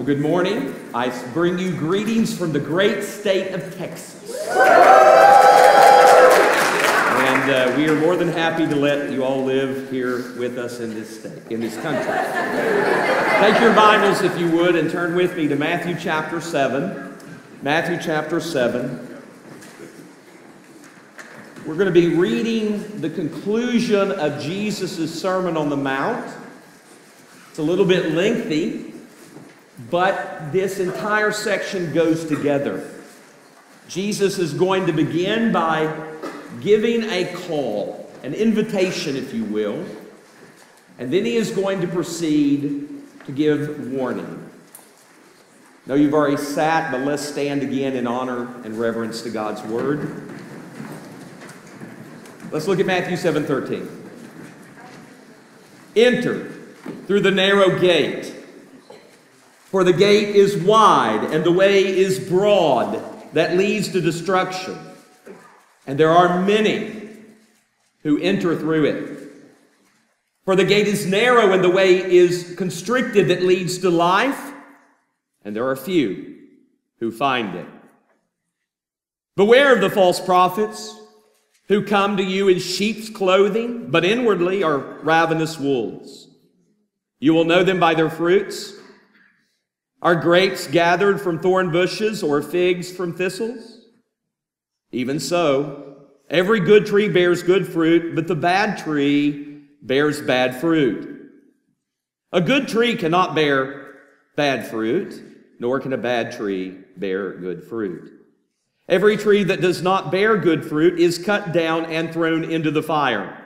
Well, good morning. I bring you greetings from the great state of Texas. And uh, we are more than happy to let you all live here with us in this state, in this country. Take your Bibles, if you would, and turn with me to Matthew chapter 7. Matthew chapter 7. We're going to be reading the conclusion of Jesus' Sermon on the Mount. It's a little bit lengthy, but this entire section goes together. Jesus is going to begin by giving a call, an invitation, if you will, and then he is going to proceed to give warning. Now, you've already sat, but let's stand again in honor and reverence to God's word. Let's look at Matthew 7 13. Enter through the narrow gate. For the gate is wide and the way is broad that leads to destruction. And there are many who enter through it. For the gate is narrow and the way is constricted that leads to life, and there are few who find it. Beware of the false prophets who come to you in sheep's clothing, but inwardly are ravenous wolves. You will know them by their fruits. Are grapes gathered from thorn bushes or figs from thistles? Even so, every good tree bears good fruit, but the bad tree bears bad fruit. A good tree cannot bear bad fruit, nor can a bad tree bear good fruit. Every tree that does not bear good fruit is cut down and thrown into the fire.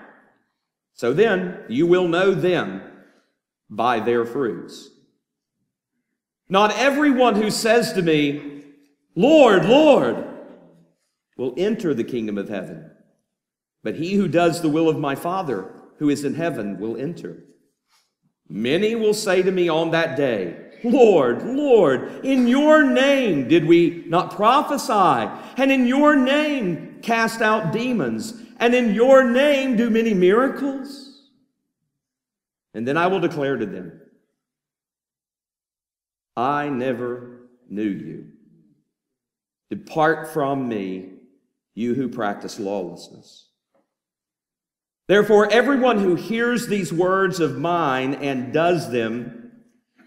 So then you will know them by their fruits. Not everyone who says to me, Lord, Lord, will enter the kingdom of heaven, but he who does the will of my Father who is in heaven will enter. Many will say to me on that day, Lord, Lord, in your name did we not prophesy, and in your name cast out demons, and in your name do many miracles? And then I will declare to them, I never knew you. Depart from me, you who practice lawlessness. Therefore, everyone who hears these words of mine and does them,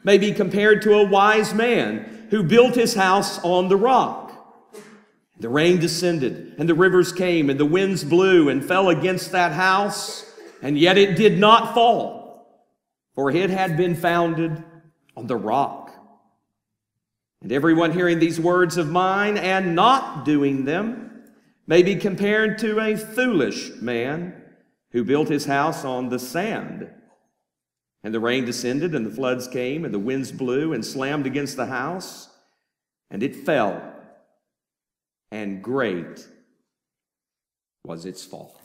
may be compared to a wise man who built his house on the rock. The rain descended, and the rivers came, and the winds blew and fell against that house, and yet it did not fall, for it had been founded on the rock. And everyone hearing these words of mine and not doing them may be compared to a foolish man who built his house on the sand. And the rain descended, and the floods came, and the winds blew and slammed against the house, and it fell. And great was its fall.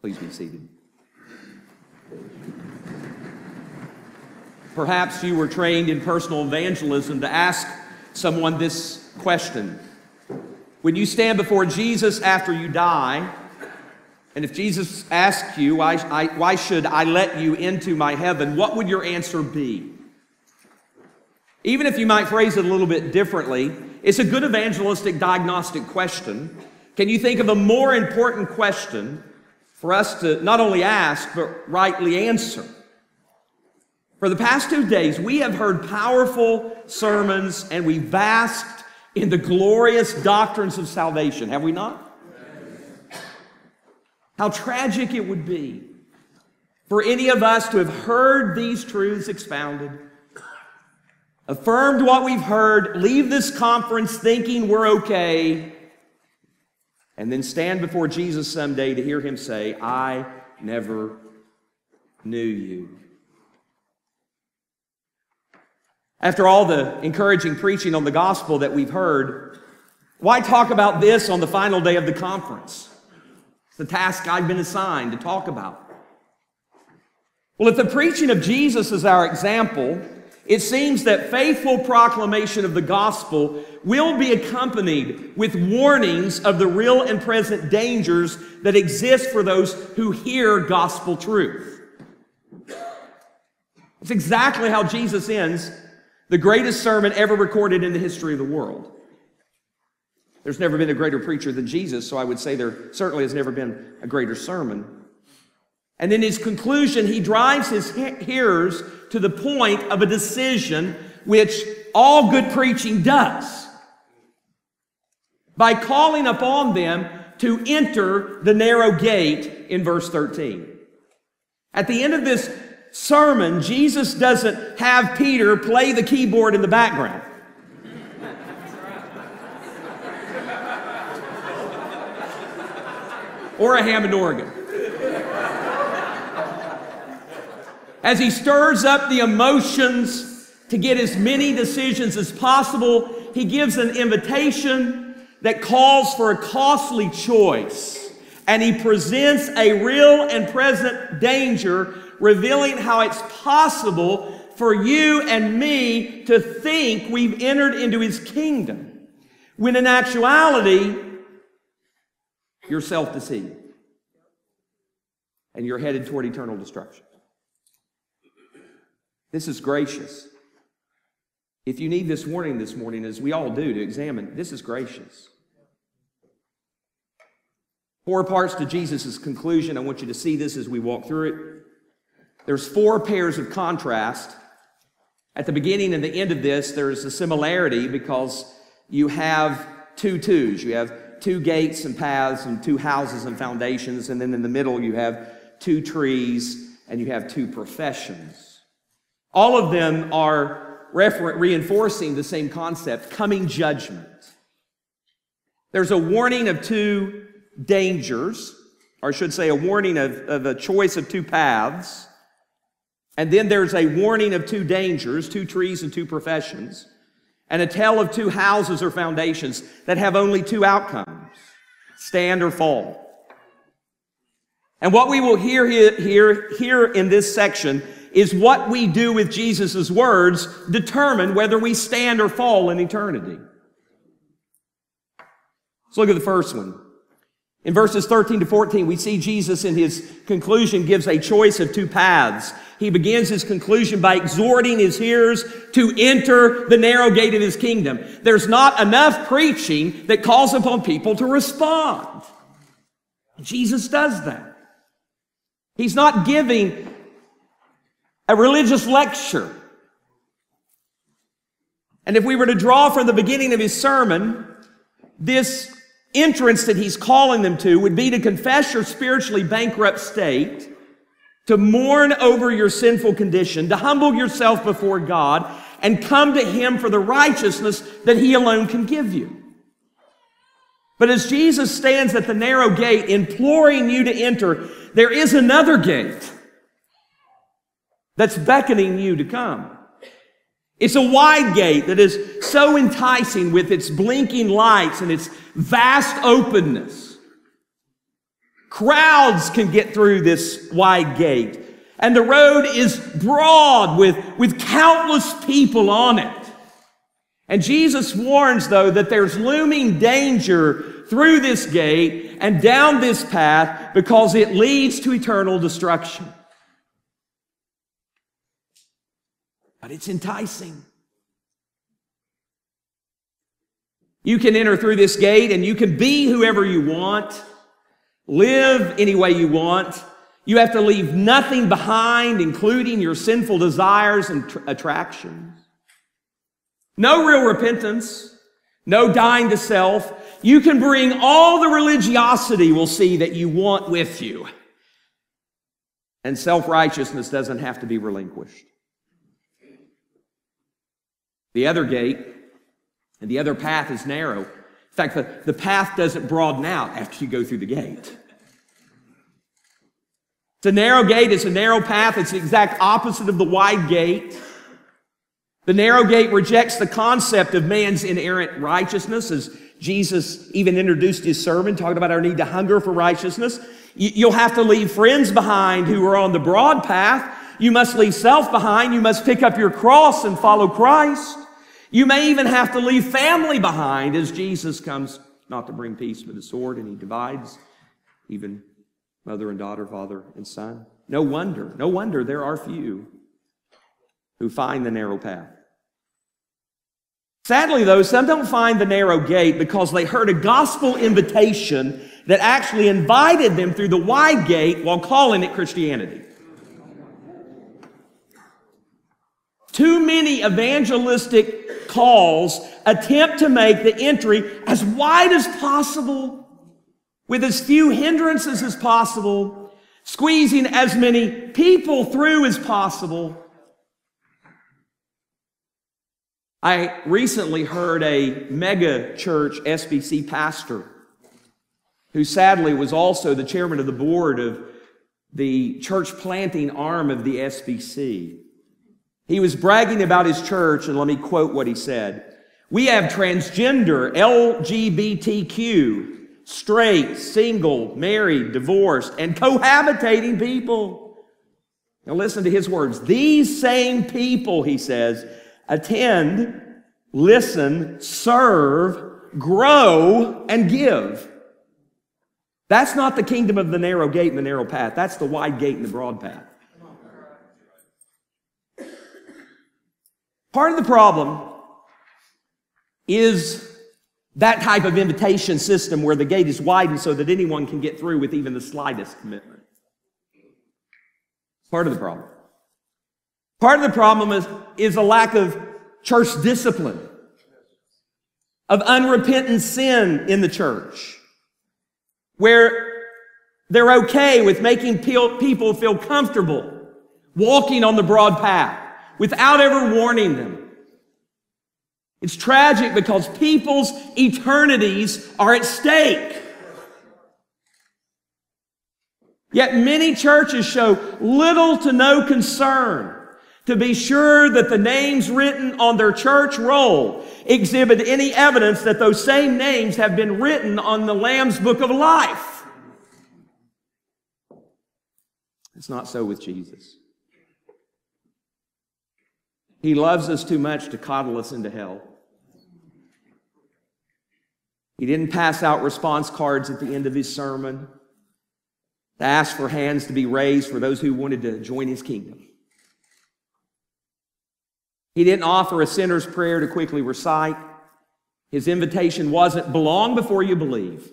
Please be seated. Perhaps you were trained in personal evangelism to ask someone this question. When you stand before Jesus after you die, and if Jesus asked you, why, I, why should I let you into my heaven? What would your answer be? Even if you might phrase it a little bit differently, it's a good evangelistic diagnostic question. Can you think of a more important question for us to not only ask, but rightly answer? For the past two days, we have heard powerful sermons and we basked in the glorious doctrines of salvation, have we not? How tragic it would be for any of us to have heard these truths expounded, affirmed what we've heard, leave this conference thinking we're okay, and then stand before Jesus someday to hear him say, I never knew you. After all the encouraging preaching on the gospel that we've heard, why talk about this on the final day of the conference? It's the task I've been assigned to talk about. Well, if the preaching of Jesus is our example, it seems that faithful proclamation of the gospel will be accompanied with warnings of the real and present dangers that exist for those who hear gospel truth. It's exactly how Jesus ends The greatest sermon ever recorded in the history of the world. There's never been a greater preacher than Jesus, so I would say there certainly has never been a greater sermon. And in his conclusion, he drives his hearers to the point of a decision which all good preaching does by calling upon them to enter the narrow gate in verse 13. At the end of this sermon, Jesus doesn't have Peter play the keyboard in the background. or a Hammond organ. As he stirs up the emotions to get as many decisions as possible, he gives an invitation that calls for a costly choice. And he presents a real and present danger, revealing how it's possible for you and me to think we've entered into his kingdom, when in actuality, you're self deceived. And you're headed toward eternal destruction. This is gracious. If you need this warning this morning, as we all do, to examine, this is gracious. Four parts to Jesus' conclusion. I want you to see this as we walk through it. There's four pairs of contrast. At the beginning and the end of this, there's a similarity because you have two twos. You have two gates and paths and two houses and foundations. And then in the middle, you have two trees and you have two professions. All of them are refer- reinforcing the same concept coming judgment. There's a warning of two dangers, or I should say, a warning of, of a choice of two paths. And then there's a warning of two dangers, two trees and two professions, and a tale of two houses or foundations that have only two outcomes stand or fall. And what we will hear here, here in this section is what we do with Jesus' words determine whether we stand or fall in eternity. Let's look at the first one. In verses 13 to 14, we see Jesus in his conclusion gives a choice of two paths. He begins his conclusion by exhorting his hearers to enter the narrow gate of his kingdom. There's not enough preaching that calls upon people to respond. Jesus does that. He's not giving a religious lecture. And if we were to draw from the beginning of his sermon, this entrance that he's calling them to would be to confess your spiritually bankrupt state, to mourn over your sinful condition, to humble yourself before God, and come to him for the righteousness that he alone can give you. But as Jesus stands at the narrow gate imploring you to enter, there is another gate that's beckoning you to come. It's a wide gate that is so enticing with its blinking lights and its vast openness. Crowds can get through this wide gate. And the road is broad with, with countless people on it. And Jesus warns, though, that there's looming danger through this gate and down this path because it leads to eternal destruction. But it's enticing. You can enter through this gate and you can be whoever you want, live any way you want. You have to leave nothing behind, including your sinful desires and tr- attractions. No real repentance, no dying to self. You can bring all the religiosity we'll see that you want with you. And self righteousness doesn't have to be relinquished. The other gate and the other path is narrow. In fact, the, the path doesn't broaden out after you go through the gate. It's a narrow gate, it's a narrow path, it's the exact opposite of the wide gate. The narrow gate rejects the concept of man's inerrant righteousness, as Jesus even introduced his sermon, talking about our need to hunger for righteousness. You'll have to leave friends behind who are on the broad path. You must leave self behind. You must pick up your cross and follow Christ. You may even have to leave family behind as Jesus comes not to bring peace but a sword and he divides even mother and daughter, father and son. No wonder, no wonder there are few who find the narrow path. Sadly, though, some don't find the narrow gate because they heard a gospel invitation that actually invited them through the wide gate while calling it Christianity. Too many evangelistic calls attempt to make the entry as wide as possible, with as few hindrances as possible, squeezing as many people through as possible. I recently heard a mega church SBC pastor who sadly was also the chairman of the board of the church planting arm of the SBC. He was bragging about his church, and let me quote what he said. We have transgender, LGBTQ, straight, single, married, divorced, and cohabitating people. Now listen to his words. These same people, he says, attend, listen, serve, grow, and give. That's not the kingdom of the narrow gate and the narrow path. That's the wide gate and the broad path. Part of the problem is that type of invitation system where the gate is widened so that anyone can get through with even the slightest commitment. Part of the problem. Part of the problem is, is a lack of church discipline, of unrepentant sin in the church where they're okay with making people feel comfortable walking on the broad path without ever warning them. It's tragic because people's eternities are at stake. Yet many churches show little to no concern to be sure that the names written on their church roll exhibit any evidence that those same names have been written on the Lamb's book of life. It's not so with Jesus. He loves us too much to coddle us into hell. He didn't pass out response cards at the end of his sermon to ask for hands to be raised for those who wanted to join his kingdom. He didn't offer a sinner's prayer to quickly recite. His invitation wasn't belong before you believe.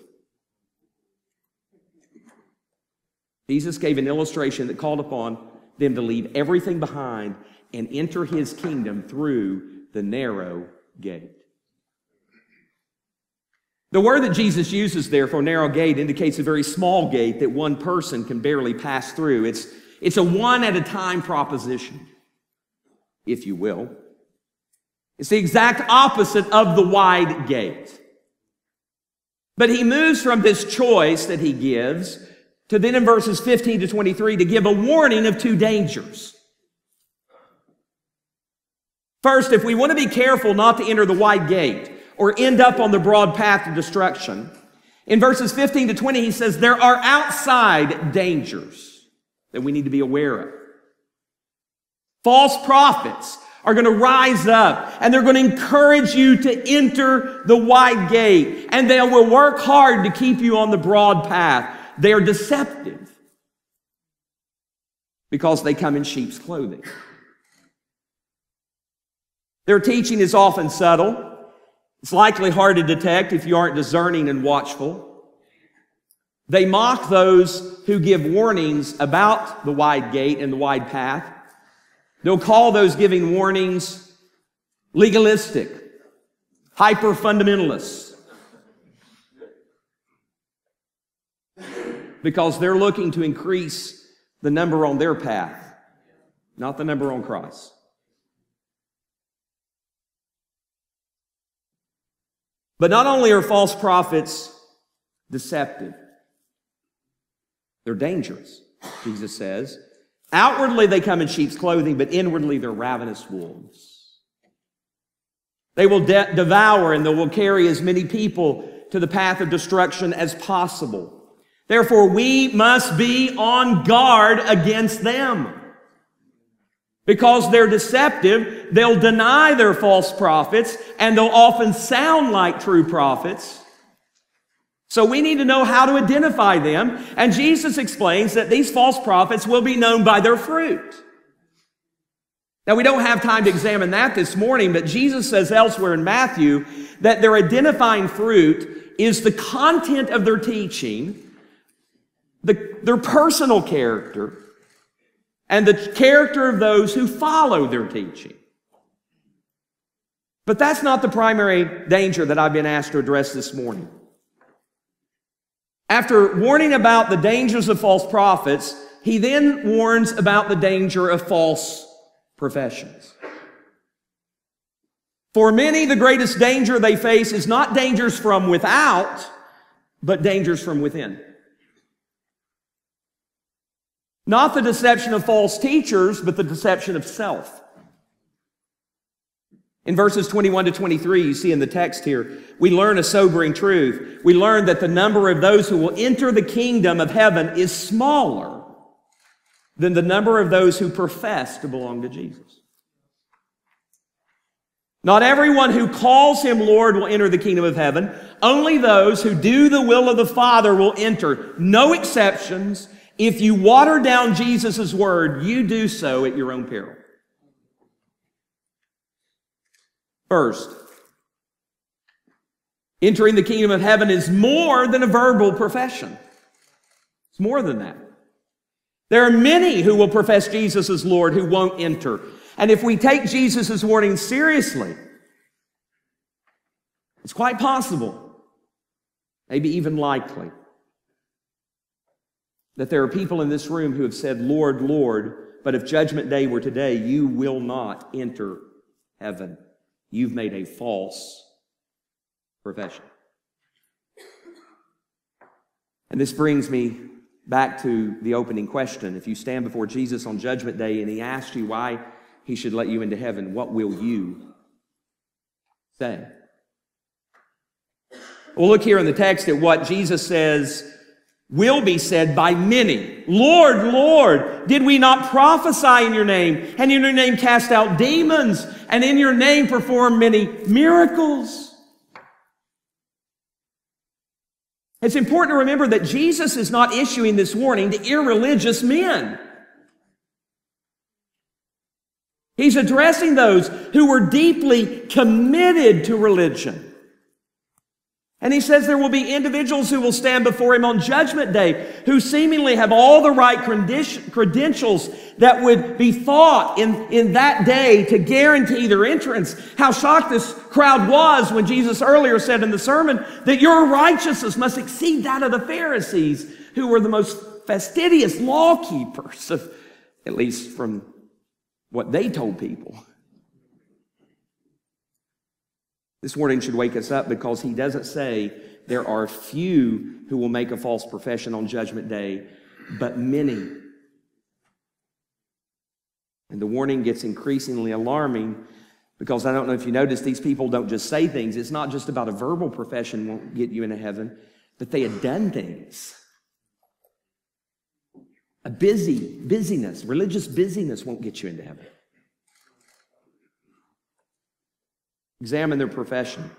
Jesus gave an illustration that called upon them to leave everything behind and enter his kingdom through the narrow gate. The word that Jesus uses there for narrow gate indicates a very small gate that one person can barely pass through. It's, it's a one at a time proposition if you will. It's the exact opposite of the wide gate. But he moves from this choice that he gives to then in verses 15 to 23 to give a warning of two dangers. First, if we want to be careful not to enter the wide gate or end up on the broad path of destruction, in verses 15 to 20, he says there are outside dangers that we need to be aware of. False prophets are going to rise up and they're going to encourage you to enter the wide gate and they will work hard to keep you on the broad path. They are deceptive because they come in sheep's clothing. Their teaching is often subtle. It's likely hard to detect if you aren't discerning and watchful. They mock those who give warnings about the wide gate and the wide path. They'll call those giving warnings legalistic, hyper fundamentalists, because they're looking to increase the number on their path, not the number on Christ. But not only are false prophets deceptive, they're dangerous, Jesus says. Outwardly, they come in sheep's clothing, but inwardly, they're ravenous wolves. They will de- devour and they will carry as many people to the path of destruction as possible. Therefore, we must be on guard against them. Because they're deceptive, they'll deny their false prophets, and they'll often sound like true prophets. So we need to know how to identify them. And Jesus explains that these false prophets will be known by their fruit. Now, we don't have time to examine that this morning, but Jesus says elsewhere in Matthew that their identifying fruit is the content of their teaching, the, their personal character, and the character of those who follow their teaching. But that's not the primary danger that I've been asked to address this morning. After warning about the dangers of false prophets, he then warns about the danger of false professions. For many, the greatest danger they face is not dangers from without, but dangers from within. Not the deception of false teachers, but the deception of self. In verses 21 to 23, you see in the text here, we learn a sobering truth. We learn that the number of those who will enter the kingdom of heaven is smaller than the number of those who profess to belong to Jesus. Not everyone who calls him Lord will enter the kingdom of heaven. Only those who do the will of the Father will enter. No exceptions. If you water down Jesus' word, you do so at your own peril. First, entering the kingdom of heaven is more than a verbal profession. It's more than that. There are many who will profess Jesus as Lord who won't enter. And if we take Jesus' warning seriously, it's quite possible, maybe even likely, that there are people in this room who have said, Lord, Lord, but if judgment day were today, you will not enter heaven. You've made a false profession. And this brings me back to the opening question. If you stand before Jesus on Judgment Day and he asks you why he should let you into heaven, what will you say? We'll look here in the text at what Jesus says will be said by many. Lord, Lord, did we not prophesy in your name and in your name cast out demons and in your name perform many miracles? It's important to remember that Jesus is not issuing this warning to irreligious men. He's addressing those who were deeply committed to religion. And he says there will be individuals who will stand before him on judgment day who seemingly have all the right credentials that would be thought in, in that day to guarantee their entrance. How shocked this crowd was when Jesus earlier said in the sermon that your righteousness must exceed that of the Pharisees, who were the most fastidious law keepers, of, at least from what they told people. This warning should wake us up because he doesn't say there are few who will make a false profession on Judgment Day, but many. And the warning gets increasingly alarming because I don't know if you notice, these people don't just say things. It's not just about a verbal profession won't get you into heaven, but they had done things. A busy, busyness, religious busyness won't get you into heaven. Examine their profession.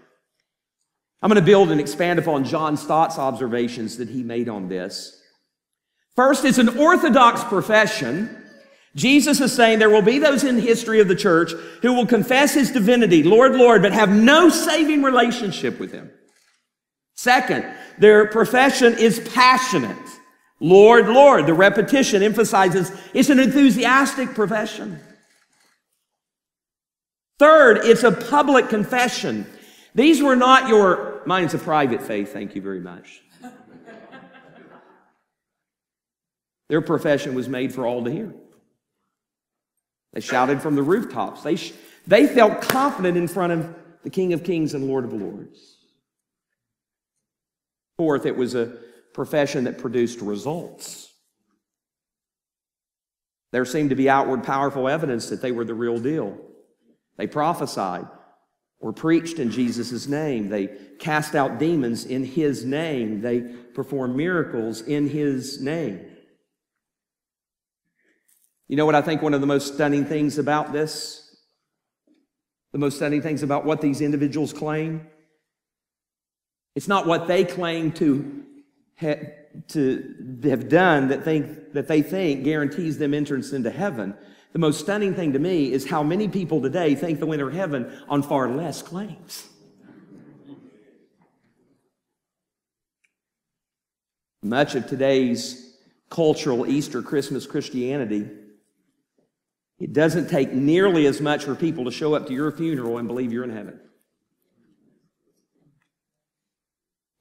I'm going to build and expand upon John Stott's observations that he made on this. First, it's an orthodox profession. Jesus is saying there will be those in the history of the church who will confess his divinity, Lord, Lord, but have no saving relationship with him. Second, their profession is passionate. Lord, Lord. The repetition emphasizes it's an enthusiastic profession. Third, it's a public confession. These were not your, mine's a private faith, thank you very much. Their profession was made for all to hear. They shouted from the rooftops. They, sh- they felt confident in front of the King of Kings and Lord of Lords. Fourth, it was a profession that produced results. There seemed to be outward powerful evidence that they were the real deal. They prophesied or preached in Jesus' name. They cast out demons in His name. They performed miracles in His name. You know what I think one of the most stunning things about this? The most stunning things about what these individuals claim? It's not what they claim to, to have done that, think, that they think guarantees them entrance into heaven. The most stunning thing to me is how many people today think they'll enter heaven on far less claims. Much of today's cultural Easter Christmas Christianity, it doesn't take nearly as much for people to show up to your funeral and believe you're in heaven.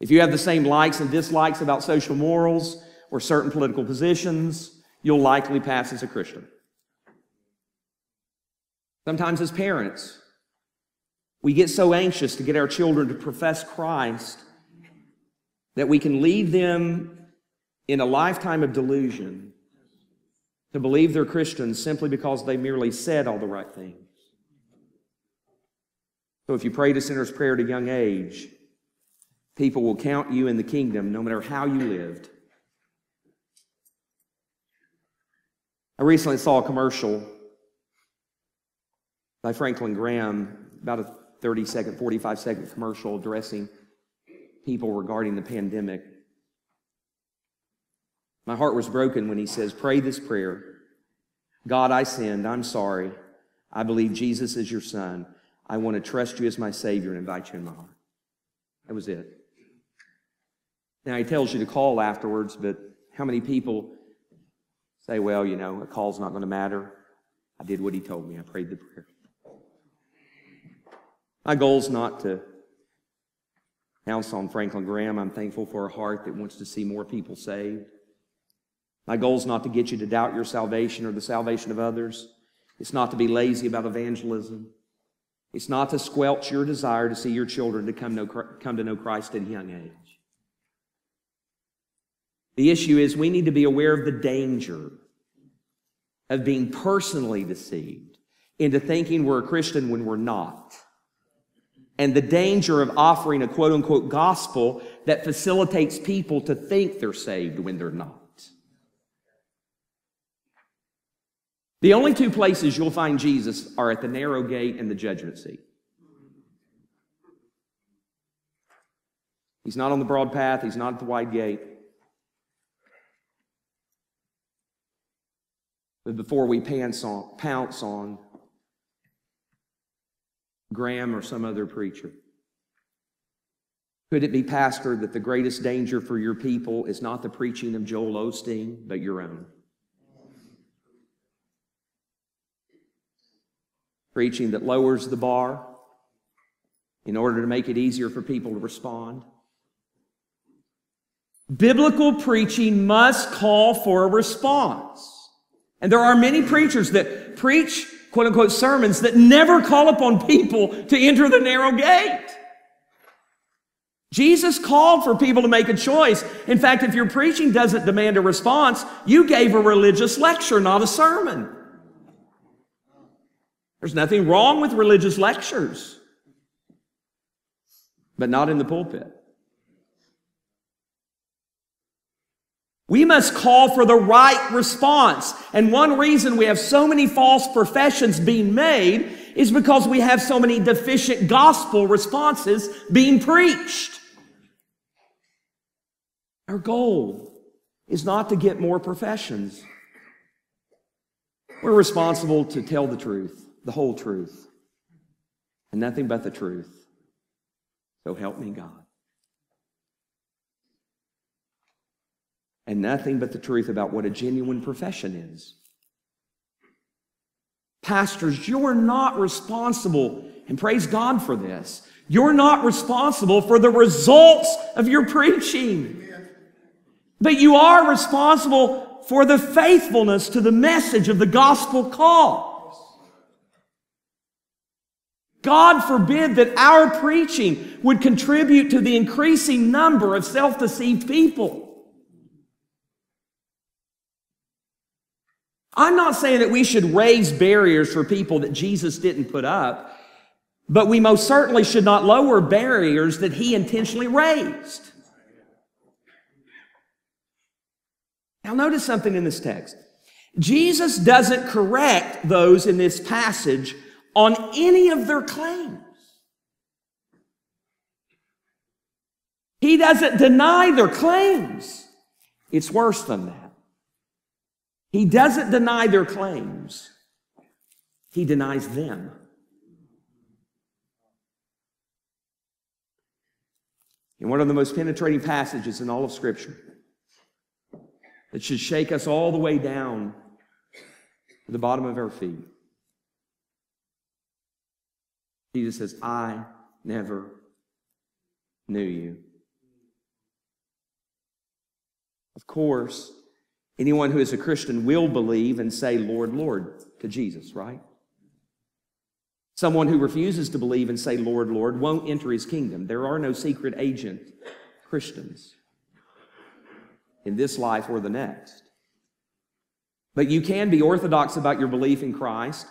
If you have the same likes and dislikes about social morals or certain political positions, you'll likely pass as a Christian. Sometimes, as parents, we get so anxious to get our children to profess Christ that we can lead them in a lifetime of delusion to believe they're Christians simply because they merely said all the right things. So if you pray a sinner's prayer at a young age, people will count you in the kingdom no matter how you lived. I recently saw a commercial by Franklin Graham, about a 30 second, 45 second commercial addressing people regarding the pandemic. My heart was broken when he says, Pray this prayer God, I sinned. I'm sorry. I believe Jesus is your son. I want to trust you as my Savior and invite you in my heart. That was it. Now, he tells you to call afterwards, but how many people say, well, you know, a call's not going to matter? I did what he told me. I prayed the prayer. My goal is not to house on Franklin Graham. I'm thankful for a heart that wants to see more people saved. My goal is not to get you to doubt your salvation or the salvation of others. It's not to be lazy about evangelism. It's not to squelch your desire to see your children to come, know, come to know Christ at a young age. The issue is we need to be aware of the danger of being personally deceived into thinking we're a Christian when we're not and the danger of offering a quote unquote gospel that facilitates people to think they're saved when they're not. The only two places you'll find Jesus are at the narrow gate and the judgment seat. He's not on the broad path, he's not at the wide gate. But before we pounce on, pounce on Graham or some other preacher? Could it be, Pastor, that the greatest danger for your people is not the preaching of Joel Osteen, but your own? Preaching that lowers the bar in order to make it easier for people to respond. Biblical preaching must call for a response. And there are many preachers that preach quote unquote sermons that never call upon people to enter the narrow gate. Jesus called for people to make a choice. In fact, if your preaching doesn't demand a response, you gave a religious lecture, not a sermon. There's nothing wrong with religious lectures, but not in the pulpit. We must call for the right response. And one reason we have so many false professions being made is because we have so many deficient gospel responses being preached. Our goal is not to get more professions. We're responsible to tell the truth, the whole truth, and nothing but the truth. So help me God. And nothing but the truth about what a genuine profession is. Pastors, you're not responsible, and praise God for this. You're not responsible for the results of your preaching. But you are responsible for the faithfulness to the message of the gospel call. God forbid that our preaching would contribute to the increasing number of self deceived people. I'm not saying that we should raise barriers for people that Jesus didn't put up, but we most certainly should not lower barriers that he intentionally raised. Now, notice something in this text. Jesus doesn't correct those in this passage on any of their claims. He doesn't deny their claims. It's worse than that. He doesn't deny their claims. he denies them. In one of the most penetrating passages in all of Scripture, that should shake us all the way down to the bottom of our feet. Jesus says, I never knew you. Of course, anyone who is a Christian will believe and say, Lord, Lord, to Jesus, right? Someone who refuses to believe and say, Lord, Lord, won't enter his kingdom. There are no secret agent Christians in this life or the next. But you can be orthodox about your belief in Christ,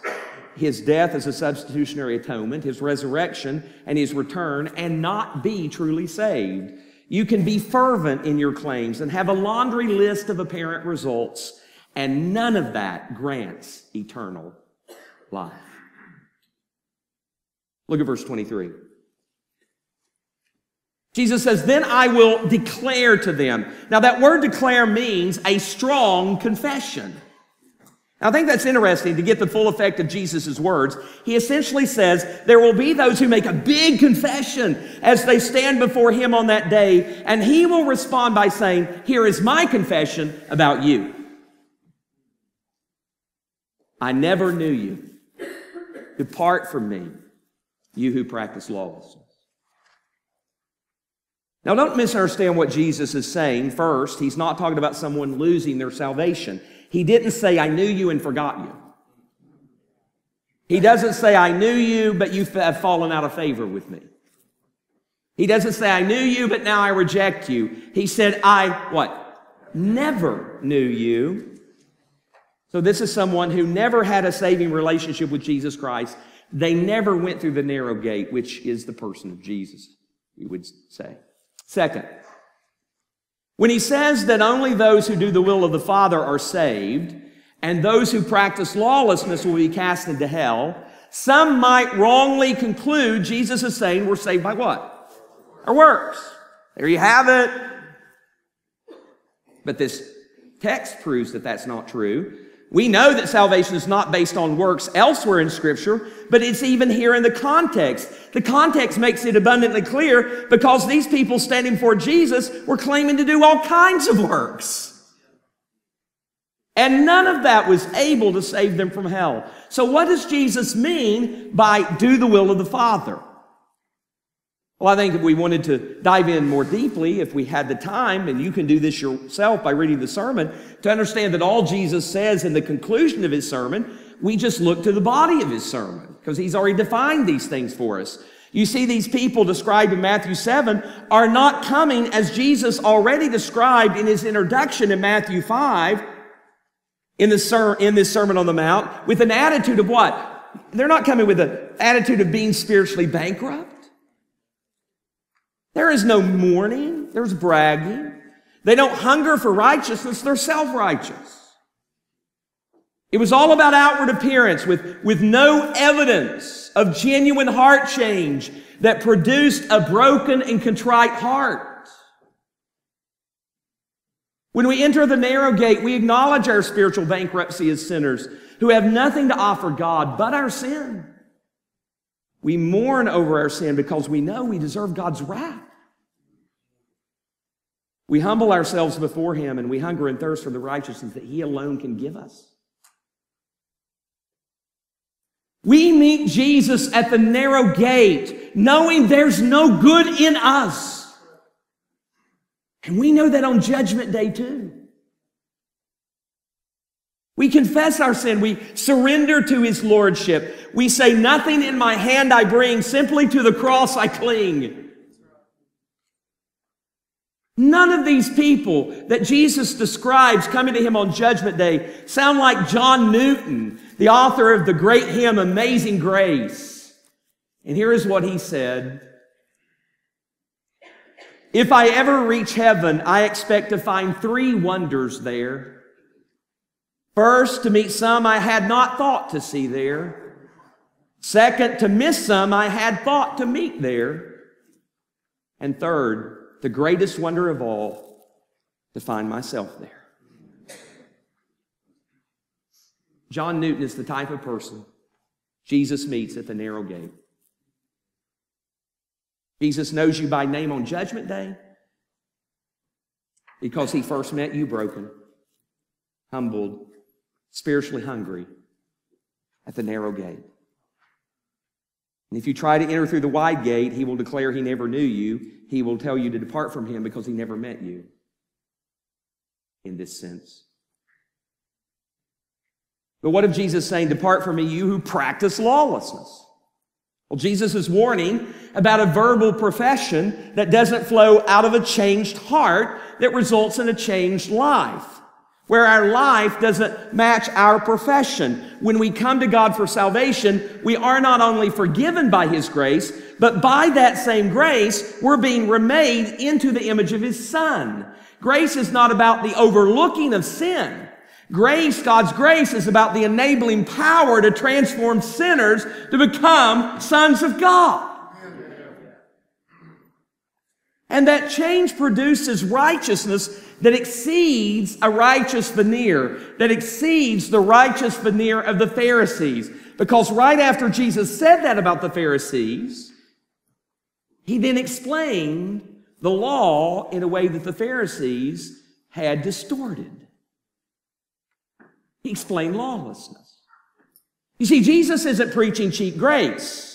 his death as a substitutionary atonement, his resurrection, and his return, and not be truly saved. You can be fervent in your claims and have a laundry list of apparent results, and none of that grants eternal life. Look at verse 23. Jesus says, Then I will declare to them. Now, that word declare means a strong confession. I think that's interesting to get the full effect of Jesus' words. He essentially says there will be those who make a big confession as they stand before him on that day, and he will respond by saying, Here is my confession about you. I never knew you. Depart from me, you who practice lawlessness. Now, don't misunderstand what Jesus is saying. First, he's not talking about someone losing their salvation. He didn't say, I knew you and forgot you. He doesn't say, I knew you, but you have fallen out of favor with me. He doesn't say, I knew you, but now I reject you. He said, I, what? Never knew you. So this is someone who never had a saving relationship with Jesus Christ. They never went through the narrow gate, which is the person of Jesus, we would say. Second, when he says that only those who do the will of the Father are saved, and those who practice lawlessness will be cast into hell, some might wrongly conclude Jesus is saying we're saved by what? Our works. There you have it. But this text proves that that's not true. We know that salvation is not based on works elsewhere in Scripture, but it's even here in the context. The context makes it abundantly clear because these people standing for Jesus were claiming to do all kinds of works. And none of that was able to save them from hell. So, what does Jesus mean by do the will of the Father? Well, I think if we wanted to dive in more deeply, if we had the time, and you can do this yourself by reading the sermon, to understand that all Jesus says in the conclusion of his sermon, we just look to the body of his sermon because he's already defined these things for us. You see, these people described in Matthew 7 are not coming as Jesus already described in his introduction in Matthew 5 in, the ser- in this Sermon on the Mount with an attitude of what? They're not coming with an attitude of being spiritually bankrupt. There is no mourning, there's bragging. They don't hunger for righteousness, they're self righteous. It was all about outward appearance with, with no evidence of genuine heart change that produced a broken and contrite heart. When we enter the narrow gate, we acknowledge our spiritual bankruptcy as sinners who have nothing to offer God but our sin. We mourn over our sin because we know we deserve God's wrath. We humble ourselves before Him and we hunger and thirst for the righteousness that He alone can give us. We meet Jesus at the narrow gate, knowing there's no good in us. And we know that on Judgment Day too. We confess our sin. We surrender to His Lordship. We say, Nothing in my hand I bring, simply to the cross I cling. None of these people that Jesus describes coming to him on Judgment Day sound like John Newton, the author of the great hymn Amazing Grace. And here is what he said. If I ever reach heaven, I expect to find three wonders there. First, to meet some I had not thought to see there. Second, to miss some I had thought to meet there. And third, the greatest wonder of all, to find myself there. John Newton is the type of person Jesus meets at the narrow gate. Jesus knows you by name on Judgment Day because he first met you broken, humbled, spiritually hungry at the narrow gate. And if you try to enter through the wide gate, he will declare he never knew you. He will tell you to depart from him because he never met you in this sense. But what if Jesus saying, Depart from me, you who practice lawlessness? Well, Jesus is warning about a verbal profession that doesn't flow out of a changed heart that results in a changed life where our life doesn't match our profession. When we come to God for salvation, we are not only forgiven by His grace, but by that same grace, we're being remade into the image of His Son. Grace is not about the overlooking of sin. Grace, God's grace, is about the enabling power to transform sinners to become sons of God. And that change produces righteousness that exceeds a righteous veneer, that exceeds the righteous veneer of the Pharisees. Because right after Jesus said that about the Pharisees, he then explained the law in a way that the Pharisees had distorted. He explained lawlessness. You see, Jesus isn't preaching cheap grace.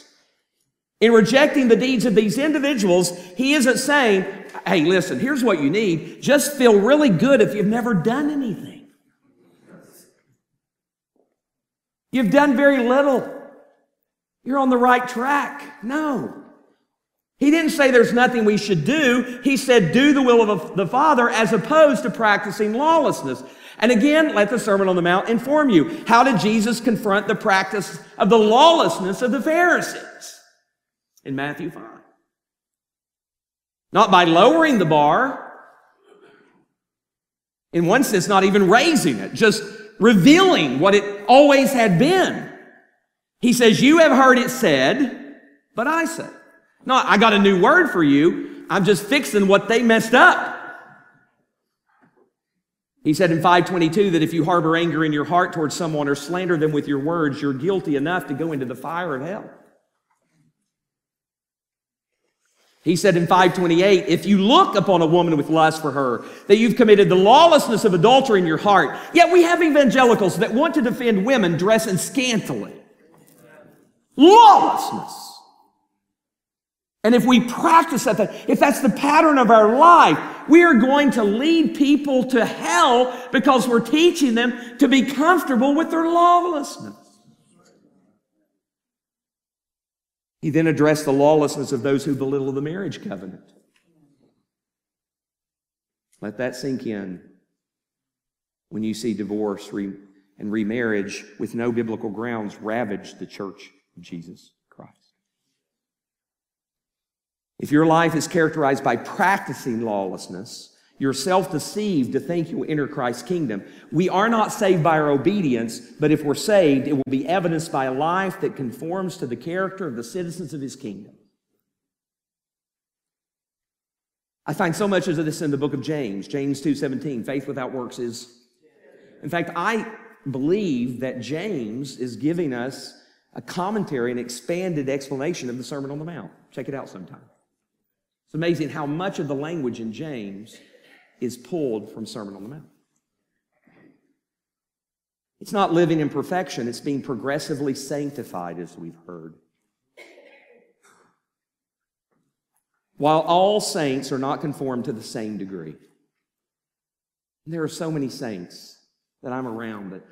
In rejecting the deeds of these individuals, he isn't saying, hey, listen, here's what you need. Just feel really good if you've never done anything. You've done very little. You're on the right track. No. He didn't say there's nothing we should do. He said, do the will of the Father as opposed to practicing lawlessness. And again, let the Sermon on the Mount inform you. How did Jesus confront the practice of the lawlessness of the Pharisees? In Matthew 5. Not by lowering the bar. In one sense, not even raising it, just revealing what it always had been. He says, You have heard it said, but I say. No, I got a new word for you. I'm just fixing what they messed up. He said in 522 that if you harbor anger in your heart towards someone or slander them with your words, you're guilty enough to go into the fire of hell. He said in 528, if you look upon a woman with lust for her, that you've committed the lawlessness of adultery in your heart. Yet we have evangelicals that want to defend women dressing scantily. Lawlessness. And if we practice that, if that's the pattern of our life, we are going to lead people to hell because we're teaching them to be comfortable with their lawlessness. He then addressed the lawlessness of those who belittle the marriage covenant. Let that sink in when you see divorce and remarriage with no biblical grounds ravage the church of Jesus Christ. If your life is characterized by practicing lawlessness, you're self deceived to think you'll enter Christ's kingdom. We are not saved by our obedience, but if we're saved, it will be evidenced by a life that conforms to the character of the citizens of his kingdom. I find so much of this in the book of James, James 2:17. Faith without works is In fact, I believe that James is giving us a commentary, an expanded explanation of the Sermon on the Mount. Check it out sometime. It's amazing how much of the language in James is pulled from Sermon on the Mount. It's not living in perfection, it's being progressively sanctified, as we've heard. While all saints are not conformed to the same degree. There are so many saints that I'm around that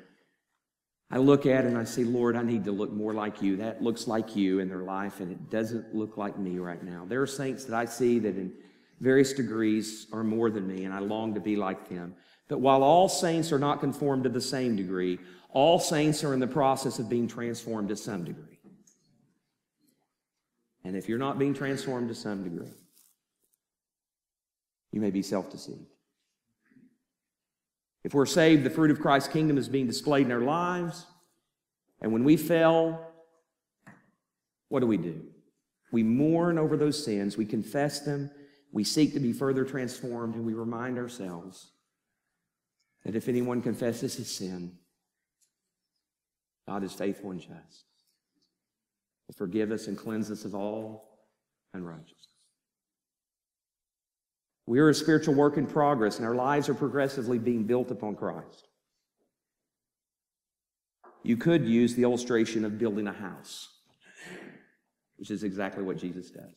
I look at and I say, Lord, I need to look more like you. That looks like you in their life, and it doesn't look like me right now. There are saints that I see that in various degrees are more than me, and I long to be like them. But while all saints are not conformed to the same degree, all saints are in the process of being transformed to some degree. And if you're not being transformed to some degree, you may be self deceived. If we're saved, the fruit of Christ's kingdom is being displayed in our lives. And when we fail, what do we do? We mourn over those sins, we confess them, we seek to be further transformed and we remind ourselves that if anyone confesses his sin, God is faithful and just will forgive us and cleanse us of all unrighteousness. We are a spiritual work in progress, and our lives are progressively being built upon Christ. You could use the illustration of building a house, which is exactly what Jesus does.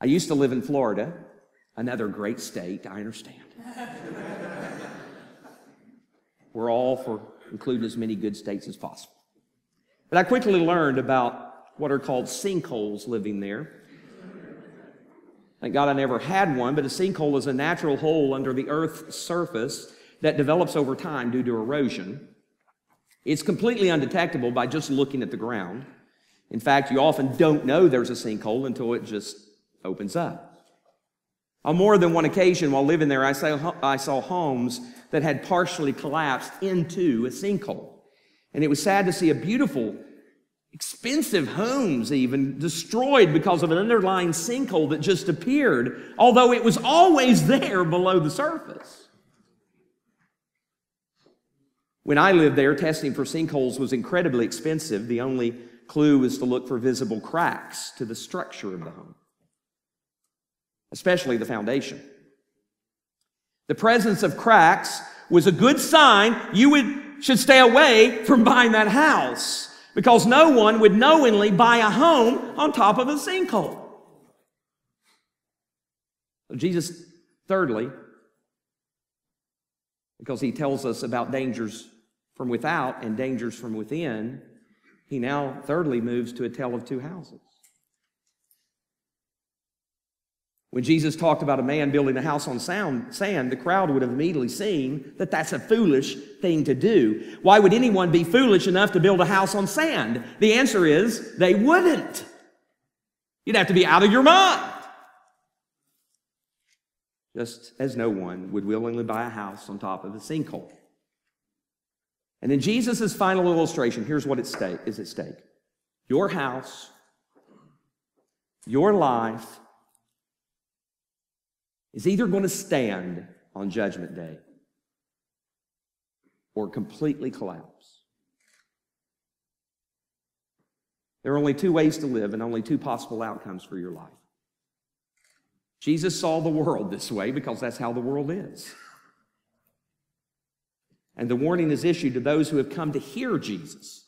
I used to live in Florida, another great state, I understand. We're all for including as many good states as possible. But I quickly learned about what are called sinkholes living there. Thank God I never had one, but a sinkhole is a natural hole under the earth's surface that develops over time due to erosion. It's completely undetectable by just looking at the ground. In fact, you often don't know there's a sinkhole until it just opens up. On more than one occasion while living there, I saw, I saw homes that had partially collapsed into a sinkhole. And it was sad to see a beautiful, expensive homes even destroyed because of an underlying sinkhole that just appeared, although it was always there below the surface. When I lived there, testing for sinkholes was incredibly expensive. The only clue was to look for visible cracks to the structure of the home especially the foundation. The presence of cracks was a good sign you would, should stay away from buying that house because no one would knowingly buy a home on top of a sinkhole. Jesus, thirdly, because he tells us about dangers from without and dangers from within, he now, thirdly, moves to a tale of two houses. When Jesus talked about a man building a house on sound, sand, the crowd would have immediately seen that that's a foolish thing to do. Why would anyone be foolish enough to build a house on sand? The answer is they wouldn't. You'd have to be out of your mind. Just as no one would willingly buy a house on top of a sinkhole. And in Jesus' final illustration, here's what what is at stake your house, your life, is either going to stand on Judgment Day or completely collapse. There are only two ways to live and only two possible outcomes for your life. Jesus saw the world this way because that's how the world is. And the warning is issued to those who have come to hear Jesus.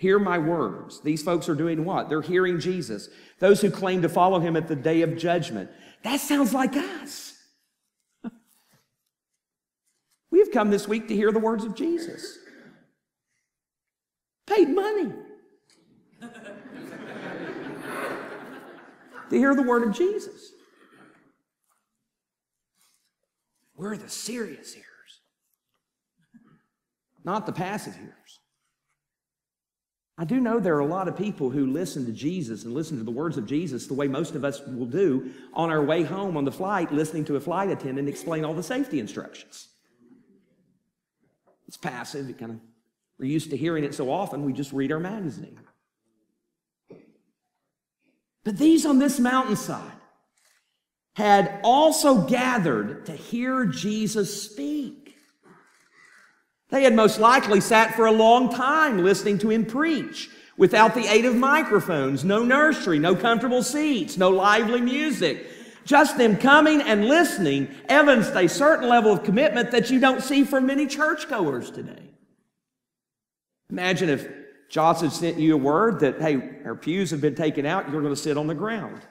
Hear my words. These folks are doing what? They're hearing Jesus. Those who claim to follow him at the day of judgment. That sounds like us. We have come this week to hear the words of Jesus. Paid money to hear the word of Jesus. We're the serious hearers, not the passive hearers. I do know there are a lot of people who listen to Jesus and listen to the words of Jesus the way most of us will do on our way home on the flight, listening to a flight attendant explain all the safety instructions. It's passive. It kind of, we're used to hearing it so often, we just read our magazine. But these on this mountainside had also gathered to hear Jesus speak. They had most likely sat for a long time listening to him preach without the aid of microphones, no nursery, no comfortable seats, no lively music. Just them coming and listening evidenced a certain level of commitment that you don't see from many churchgoers today. Imagine if Johnson sent you a word that, hey, our pews have been taken out, you're going to sit on the ground.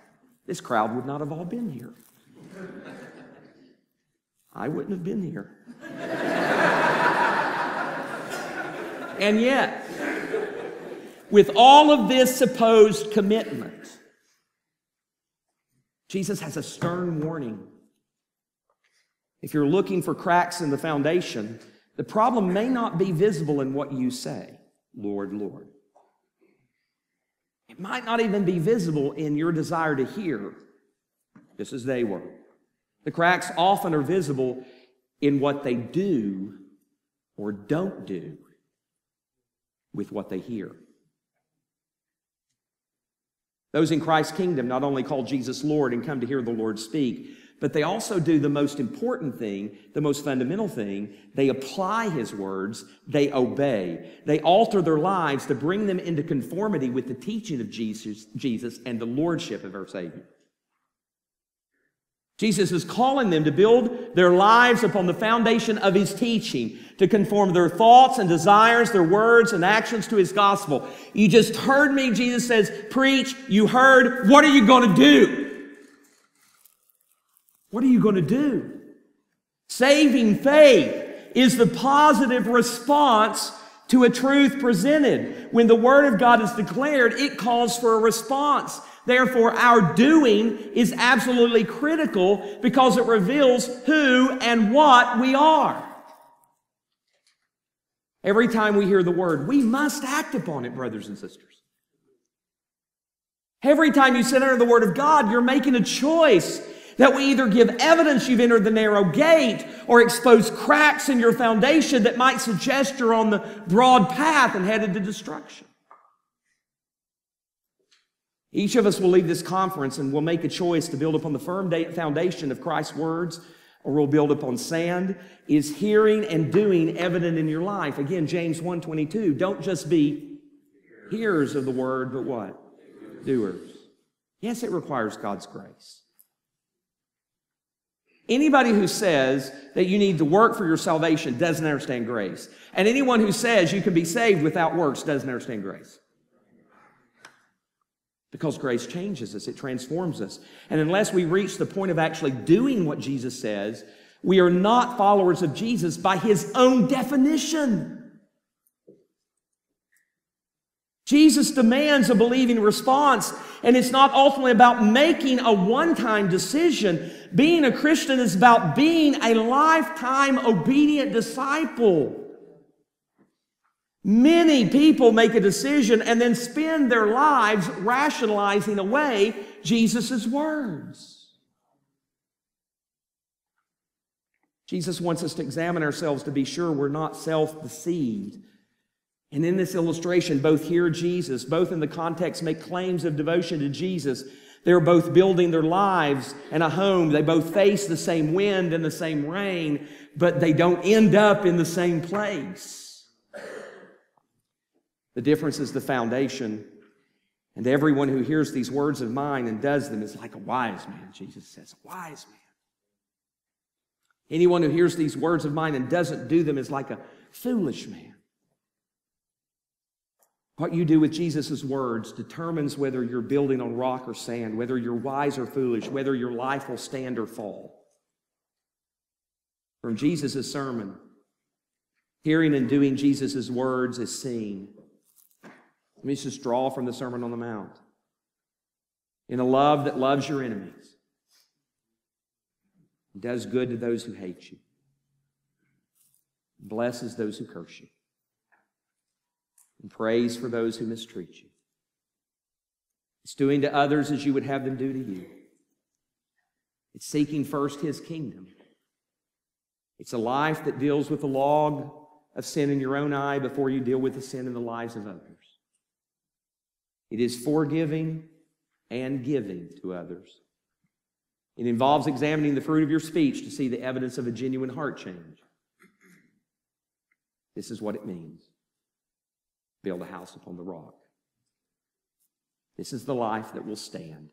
This crowd would not have all been here. I wouldn't have been here. And yet, with all of this supposed commitment, Jesus has a stern warning. If you're looking for cracks in the foundation, the problem may not be visible in what you say, Lord, Lord. It might not even be visible in your desire to hear, just as they were. The cracks often are visible in what they do or don't do with what they hear. Those in Christ's kingdom not only call Jesus Lord and come to hear the Lord speak, but they also do the most important thing, the most fundamental thing. They apply his words, they obey. They alter their lives to bring them into conformity with the teaching of Jesus, Jesus and the lordship of our Savior. Jesus is calling them to build their lives upon the foundation of his teaching, to conform their thoughts and desires, their words and actions to his gospel. You just heard me, Jesus says, preach. You heard. What are you going to do? What are you going to do? Saving faith is the positive response to a truth presented. When the Word of God is declared, it calls for a response. Therefore, our doing is absolutely critical because it reveals who and what we are. Every time we hear the Word, we must act upon it, brothers and sisters. Every time you sit under the Word of God, you're making a choice that we either give evidence you've entered the narrow gate or expose cracks in your foundation that might suggest you're on the broad path and headed to destruction. Each of us will leave this conference and we'll make a choice to build upon the firm foundation of Christ's words or we'll build upon sand. Is hearing and doing evident in your life? Again, James 1:22, don't just be hearers of the word, but what? Doers. Yes, it requires God's grace. Anybody who says that you need to work for your salvation doesn't understand grace. And anyone who says you can be saved without works doesn't understand grace. Because grace changes us, it transforms us. And unless we reach the point of actually doing what Jesus says, we are not followers of Jesus by his own definition. Jesus demands a believing response, and it's not ultimately about making a one time decision. Being a Christian is about being a lifetime obedient disciple. Many people make a decision and then spend their lives rationalizing away Jesus' words. Jesus wants us to examine ourselves to be sure we're not self deceived and in this illustration, both hear Jesus, both in the context make claims of devotion to Jesus. They're both building their lives and a home. They both face the same wind and the same rain, but they don't end up in the same place. The difference is the foundation. And everyone who hears these words of mine and does them is like a wise man, Jesus says, a wise man. Anyone who hears these words of mine and doesn't do them is like a foolish man. What you do with Jesus' words determines whether you're building on rock or sand, whether you're wise or foolish, whether your life will stand or fall. From Jesus' sermon, hearing and doing Jesus' words is seen. Let me just draw from the Sermon on the Mount. In a love that loves your enemies, does good to those who hate you, blesses those who curse you and prays for those who mistreat you. It's doing to others as you would have them do to you. It's seeking first His kingdom. It's a life that deals with the log of sin in your own eye before you deal with the sin in the lives of others. It is forgiving and giving to others. It involves examining the fruit of your speech to see the evidence of a genuine heart change. This is what it means build a house upon the rock. This is the life that will stand.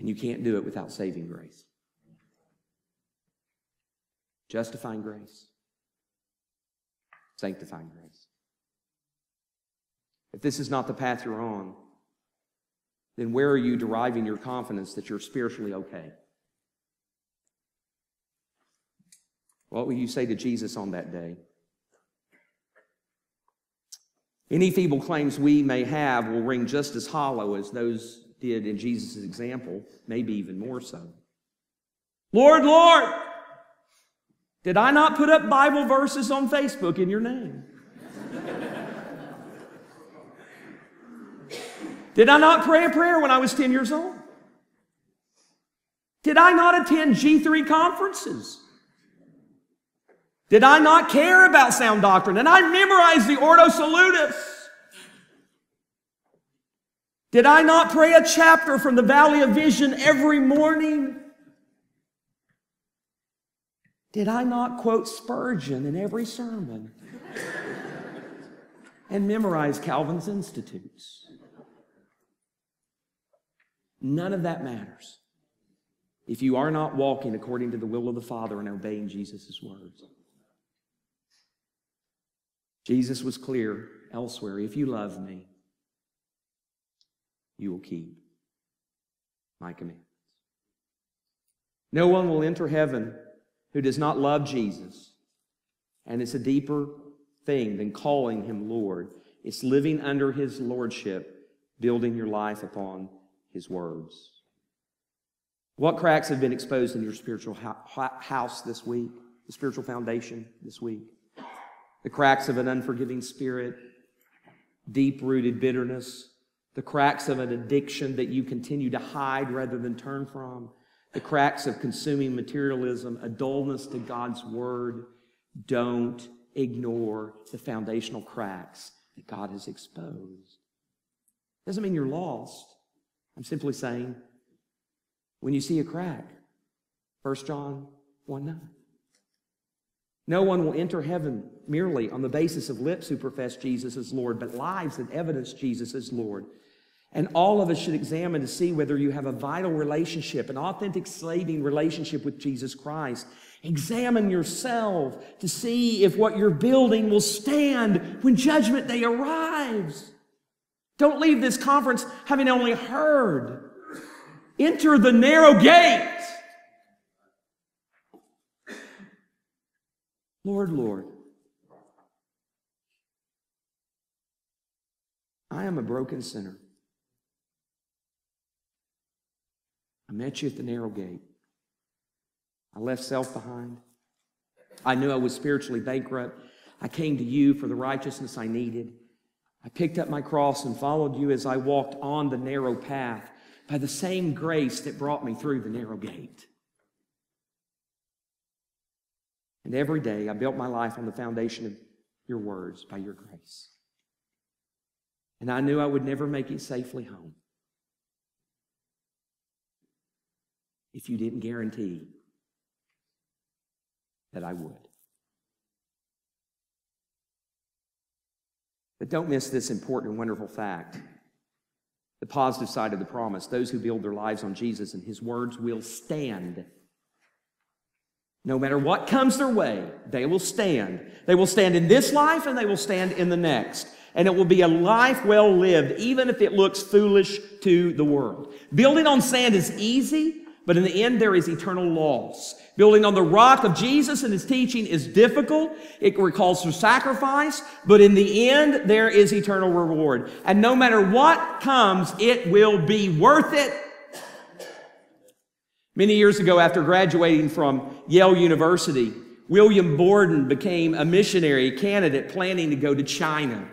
And you can't do it without saving grace. Justifying grace, sanctifying grace. If this is not the path you're on, then where are you deriving your confidence that you're spiritually okay? What will you say to Jesus on that day? Any feeble claims we may have will ring just as hollow as those did in Jesus' example, maybe even more so. Lord, Lord, did I not put up Bible verses on Facebook in your name? Did I not pray a prayer when I was 10 years old? Did I not attend G3 conferences? Did I not care about sound doctrine? And I memorized the Ordo Salutis. Did I not pray a chapter from the Valley of Vision every morning? Did I not quote Spurgeon in every sermon? and memorize Calvin's Institutes? None of that matters if you are not walking according to the will of the Father and obeying Jesus' words. Jesus was clear elsewhere if you love me, you will keep my commandments. No one will enter heaven who does not love Jesus. And it's a deeper thing than calling him Lord. It's living under his lordship, building your life upon his words. What cracks have been exposed in your spiritual house this week, the spiritual foundation this week? The cracks of an unforgiving spirit, deep rooted bitterness, the cracks of an addiction that you continue to hide rather than turn from, the cracks of consuming materialism, a dullness to God's word. Don't ignore the foundational cracks that God has exposed. Doesn't mean you're lost. I'm simply saying when you see a crack, 1 John 1 9. No one will enter heaven merely on the basis of lips who profess Jesus as Lord, but lives that evidence Jesus as Lord. And all of us should examine to see whether you have a vital relationship, an authentic, saving relationship with Jesus Christ. Examine yourself to see if what you're building will stand when Judgment Day arrives. Don't leave this conference having only heard. Enter the narrow gate. Lord, Lord, I am a broken sinner. I met you at the narrow gate. I left self behind. I knew I was spiritually bankrupt. I came to you for the righteousness I needed. I picked up my cross and followed you as I walked on the narrow path by the same grace that brought me through the narrow gate. And every day I built my life on the foundation of your words by your grace. And I knew I would never make it safely home. if you didn't guarantee that I would. But don't miss this important and wonderful fact. The positive side of the promise those who build their lives on Jesus and his words will stand. No matter what comes their way, they will stand. They will stand in this life and they will stand in the next. And it will be a life well lived, even if it looks foolish to the world. Building on sand is easy, but in the end, there is eternal loss. Building on the rock of Jesus and his teaching is difficult. It recalls for sacrifice, but in the end, there is eternal reward. And no matter what comes, it will be worth it. Many years ago, after graduating from Yale University, William Borden became a missionary candidate planning to go to China.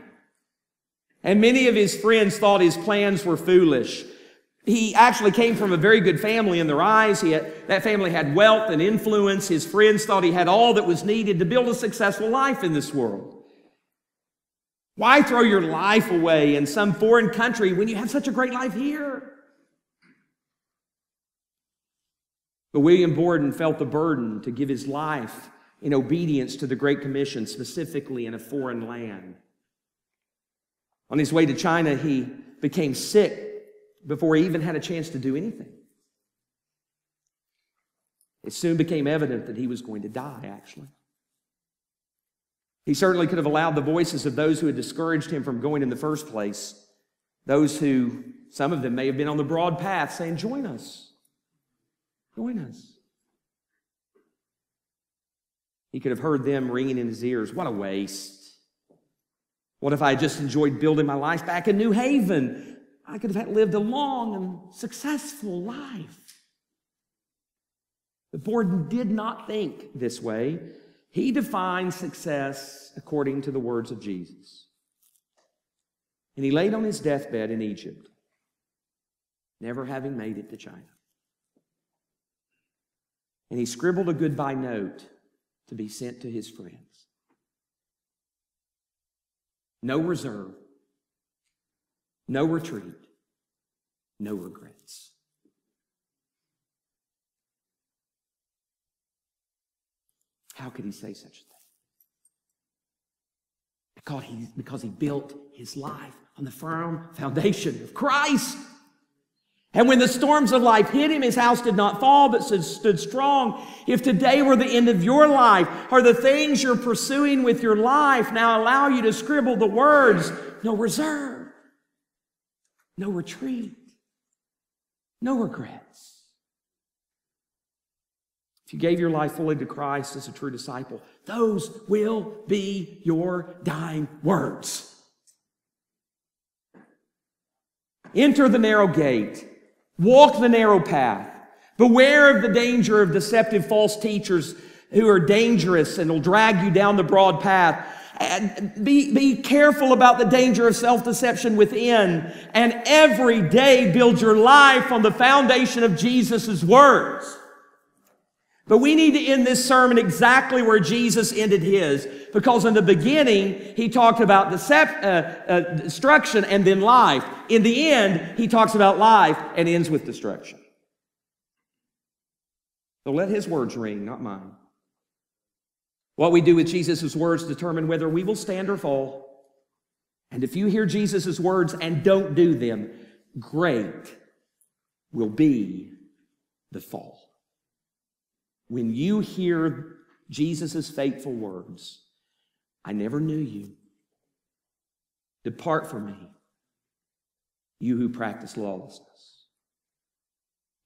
And many of his friends thought his plans were foolish. He actually came from a very good family in their eyes. Had, that family had wealth and influence. His friends thought he had all that was needed to build a successful life in this world. Why throw your life away in some foreign country when you have such a great life here? But William Borden felt the burden to give his life in obedience to the Great Commission, specifically in a foreign land. On his way to China, he became sick before he even had a chance to do anything. It soon became evident that he was going to die, actually. He certainly could have allowed the voices of those who had discouraged him from going in the first place, those who, some of them may have been on the broad path saying, Join us. Join us. He could have heard them ringing in his ears. What a waste. What if I had just enjoyed building my life back in New Haven? I could have lived a long and successful life. But Borden did not think this way. He defined success according to the words of Jesus. And he laid on his deathbed in Egypt, never having made it to China. And he scribbled a goodbye note to be sent to his friends. No reserve, no retreat. no regrets. How could he say such a thing? Because he, because he built his life on the firm foundation of Christ. And when the storms of life hit him, his house did not fall, but stood, strong. If today were the end of your life, or the things you're pursuing with your life now allow you to scribble the words, no reserve, no retreat, no regrets. If you gave your life fully to Christ as a true disciple, those will be your dying words. Enter the narrow gate, walk the narrow path. Beware of the danger of deceptive false teachers who are dangerous and will drag you down the broad path. Be, be careful about the danger of self deception within. And every day build your life on the foundation of Jesus' words. But we need to end this sermon exactly where Jesus ended his, because in the beginning, he talked about decep- uh, uh, destruction and then life. In the end, he talks about life and ends with destruction. So let his words ring, not mine. What we do with Jesus' words determine whether we will stand or fall. And if you hear Jesus' words and don't do them, great will be the fall. When you hear Jesus' faithful words, I never knew you. Depart from me, you who practice lawlessness.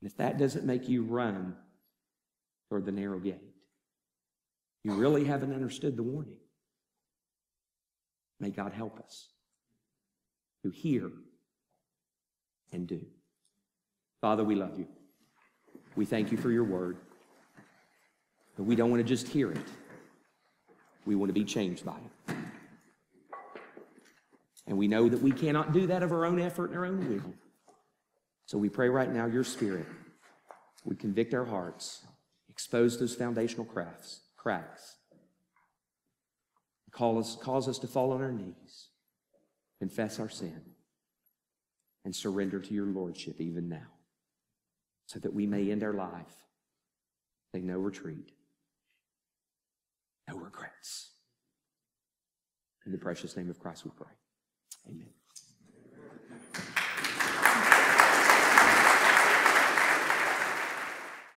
And if that doesn't make you run toward the narrow gate, you really haven't understood the warning. May God help us to hear and do. Father, we love you. We thank you for your word. But we don't want to just hear it, we want to be changed by it. And we know that we cannot do that of our own effort and our own will. So we pray right now, your spirit would convict our hearts, expose those foundational cracks, cracks. Call us, cause us to fall on our knees, confess our sin, and surrender to your lordship even now, so that we may end our life, say no retreat, no regrets. In the precious name of Christ we pray. Amen.